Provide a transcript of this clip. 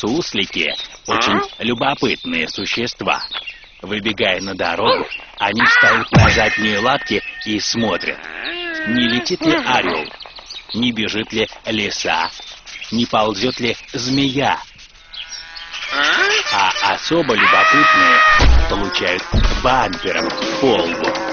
Суслики — очень а? любопытные существа. Выбегая на дорогу, они встают на задние лапки и смотрят, не летит ли орел, не бежит ли лиса, не ползет ли змея. А особо любопытные получают бампером по лбу.